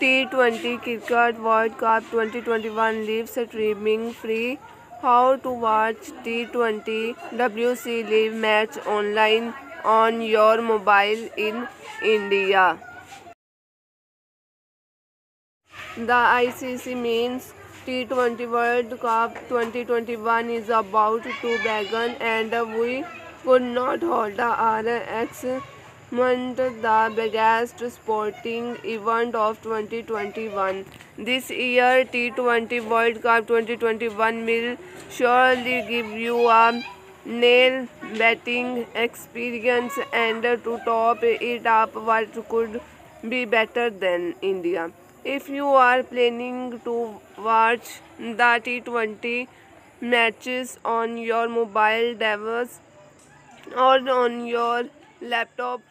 T20 Cricket World Cup 2021 live streaming free. How to watch T20 WC live match online on your mobile in India. The ICC means T20 World Cup 2021 is about to begin and we could not hold our excitement the biggest sporting event of 2021. This year T20 World Cup 2021 will surely give you a nail betting experience and to top it up what could be better than India. If you are planning to watch the T20 matches on your mobile device or on your laptop